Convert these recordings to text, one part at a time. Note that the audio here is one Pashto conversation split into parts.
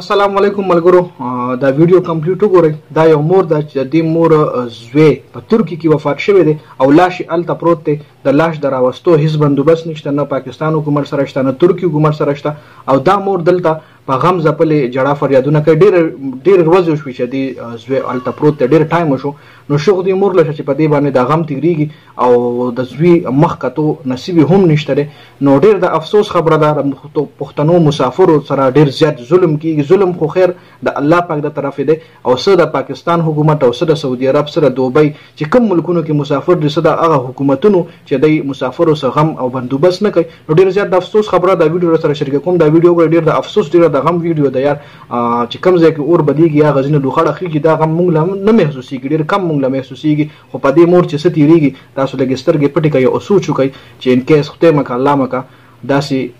السلام علیکم ملګرو دا ویډیو کمپلیټ وګورئ دا یو مور ده چې د دې مور زوی په ترکي کې وفات شوی دی او لاش یې هلته پروت دی د لاش د راوستو هیڅ بندوبست نشته نه پاکستان حکومت سره شته نه ترکي حکومت سره شته او دا مور دلته په غم ځپلې جړا فریادونه کوي ډېر ډېر ورځې وشوې چې دی زوی هلته پروت دی ډېر ټایم وشو نو شوق دې مور لشه چې په دې باندې دا غم تېرېږي او د زوی مخ کتو نصیب هم نشته دی نو ډېر د افسوس خبره ده پښتنو مسافرو سره ډېر زیات ظلم کېږي ظلم خو خیر د الله پاک د طرفې دی او سه د پاکستان حکومت او سه د سعودي عرب سه د دوبۍ چې کوم ملکونو کې مسافر دي سه د هغه حکومتونو چې دئ مسافرو سه غم او بندوبست نه کوي نو ډېر زیات د افسوس خبره دا ویډیو درسره شریکه کوم دا ویډیو وګورئ ډېر د افسوس ډېره د غم ویډیو ده یار چې کوم ځای کې اور بلیږي یا غزینه لوخړه خېږي دا غم مونږ له نه محسوسېږي ډېر کم مونږ له محسوسېږي خو په دې مور چې څه تېرېږي تاسو لږې سترګې پټې کړئ او سوچ وکړئ چې ان کیس خدای مکه الله مکه داسې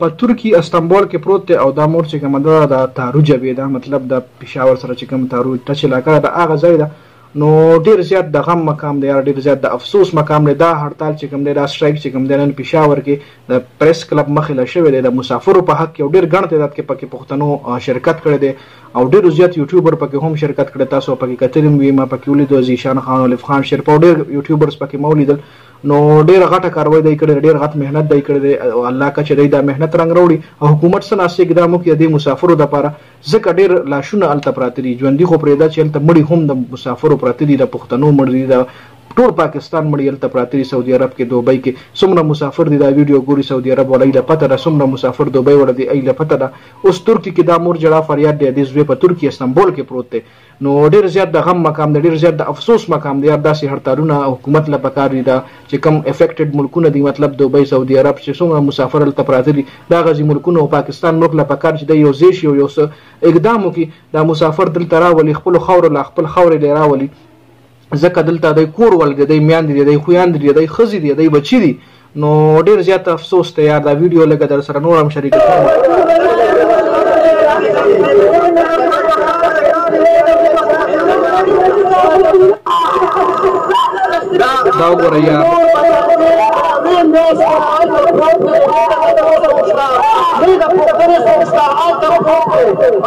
په ترکی استنبول کې پروت دی او دا مور چې کومه ده د تاروج وی دا مطلب د پېښور سره چې کوم تاروج ټچ علاقه ده هغه ځای ده نو ډیر زیات د غم مقام دی یاره ډیر زیات د افسوس مقام دی دا هړتال چې کوم دی دا سټرایک چې کوم دی نن پېښاور کې د پریس کلب مخې له شوی دی د مسافرو په حق کې او ډیر ګڼ تعداد کې پکې پښتنو شرکت کړی دی او ډیر زیات یوټیوبر پکې هم شرکت کړی تاسو پکې کتلی هم وي ما پکې ولیدو ذیشان خان او لف خان شیر په ډیر یوټیوبرز پکې مو لیدل نو ډیره غټه کاروي دی کړی ډیر غټ مهنت دی کړی دی الله کا چې دی دا مهنت رنګ وروړي او حکومت سره ناسې ګدامو کې د مسافرو لپاره ځکه ډیر لاشونه هلته پراته دي ژوندي خو پریږده چې هلته مړي هم د مسافرو پراته دي د پښتنو مړي دي د ټول پاکستان مړي هلته پراته دي سعودي عرب کې دوبۍ کې څومره مسافر دي دا ویډیو ګوري سعودي عرب ولا ایله پته ده څومره مسافر دوبۍ ولا دي ایله پته ده اوس ترکي کې دا مور جړا فریاد دی دې زوی په ترکي استنبول کې پروت دی نو ډیر زیات د غم مقام دی ډیر زیات د افسوس مقام دی یار داسې هړتالونه حکومت له پکار دي دا چې کم افیکټډ ملکونه دي مطلب دوبۍ سعودي عرب چې څومره مسافر هلته پراته دي دا غزي ملکونه او پاکستان ملک له پکار چې د یو ځای شي او یو څه اقدام وکړي دا مسافر دلته راولي خپل خاور لا خپل خاورې له راولي ځکه دلته د کور ولګې د میاندې دی د خویاند دی د خزې دی د بچی دی نو ډیر زیات افسوس ته یار دا ویډیو لګه در سره نور هم شریک کړم دا وګوره یار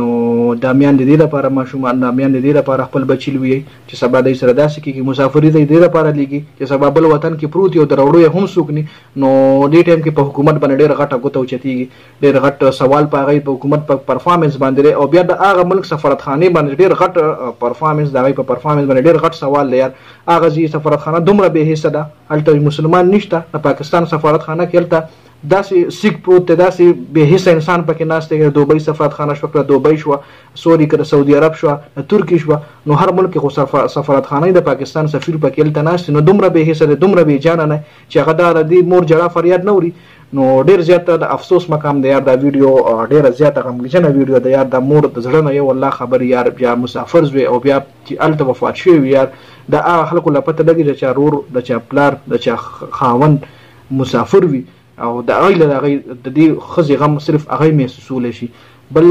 نو دا میان د دې لپاره ماشومان دا میان د دې لپاره خپل بچی لویی چې سبا دای سره داسې کېږي مسافري دی دې لپاره لېږي چې سبا بل وطن کې پروت یو دروړو یې هم څوک ني نو دې ټایم کې په حکومت باندې ډېر غټه ګوته اوچتېږي ډېر غټ سوال په هغه په حکومت په پرفارمنس باندې دی او بیا د هغه ملک سفارتخانې باندې ډېر غټ پرفارمنس د هغه په پرفارمنس باندې ډېر غټ سوال دی یار هغه ځي سفارتخانه دومره به حصہ ده هلته مسلمان نشته د پاکستان سفارتخانه کې هلته داسې سیک پروت دی داسې بې حسه انسان پکې ناست دی دوبۍ سفارت خانه شوه کړه دوبۍ شوه سوري کړه سعودي عرب شوه ترکي شوه نو هر ملک خو سفارت خانه د پاکستان سفیر پکې هلته ناست نو دومره بې حسه دی دومره بې جانه نه چې هغه دا د دې مور جړا فریاد نه اوري نو ډیر زیات د افسوس مقام دی یار دا ویډیو ډیره زیاته غمګجنه ویډیو ده یار دا مور د زړه نه یو الله خبر یار بیا مسافر زوی او بیا چې هلته وفات شوی وي یار د هغه خلکو له پته لګېږي چې چا رور د چا پلار د چا خاوند مسافر وي او د هغه لر هغه د دې خزي غم صرف هغه محسوسول شي بل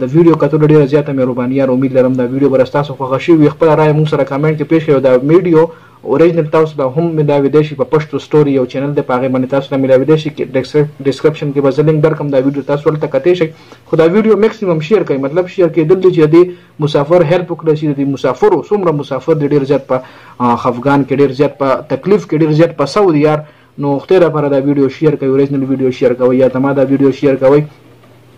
د ویډیو کتلو ډیره زیاته مهرباني یار امید لرم دا ویډیو بر تاسو خوښه شي وي خپل رائے موږ سره کمنټ کې پیښ کړئ دا ویډیو اوریجنل تاسو ته هم ملاوي دی شي په پښتو سټوري یو چینل دی په هغه باندې تاسو ته ملاوي دی شي ډیسکرپشن کې به زه لینک درکم دا ویډیو تاسو ولته کتې شي خو دا ویډیو میکسیمم شیر کړئ مطلب شیر کېدل چې دې مسافر هیلپ وکړه چې د مسافرو څومره مسافر دي ډیر زیات په خفګان کې ډیر زیات په تکلیف کې ډیر زیات په سعودي یار نو خدای لپاره دا ویډیو شیر کوي اوریجنل ویډیو شیر کوي یا تما دا ویډیو شیر کوي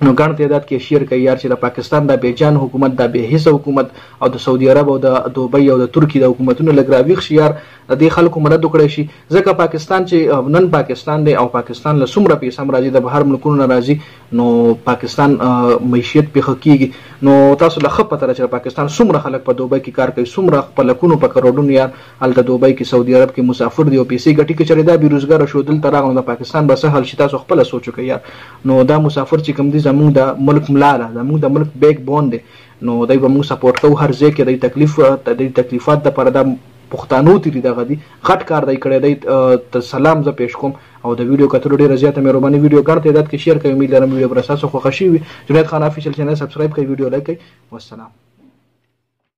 نو ګڼ تعداد کې شیر کوي یار چې د پاکستان د بیجان حکومت د به هیڅ حکومت او د سعودي عرب او د دوبۍ او د ترکیې د حکومتونو لګراویخ شي یار د دې خلکو مدد وکړي شي ځکه پاکستان چې نن پاکستان دی او پاکستان له څومره پیسې هم راځي د بهر ملکونو نه راځي نو پاکستان معیشت پېښه کیږي نو تاسو له ښه پته ده چې پاکستان څومره خلک په دوبۍ کې کار کوي څومره په لکونو په کروڑونو یار هلته دوبۍ کې سعودي عرب کې مسافر دي او پیسې ګټي که چېرې دا بې روزګاره شو دلته راغلو د پاکستان به څه حل شي تاسو خپله سوچ وکړئ یار نو دا مسافر چې کوم دي زموږ د ملک ملا ده زموږ د ملک بیک بون دی نو دوی به موږ سپورټ کوو هر ځای کې دوی تکلیف دوی تکلیفات دپاره دا پښتانو ته دي دغه دي غټ کار دی کړی دی ته سلام زه پیش کوم او د ویډیو کتلو ډیره زیاته مهرباني ویډیو ګڼ تعداد کې شیر کوي امید لرم ویډیو پر اساس خوښه شي وي جنید خان افیشل چینل سبسکرایب کړئ ویډیو لایک کړئ والسلام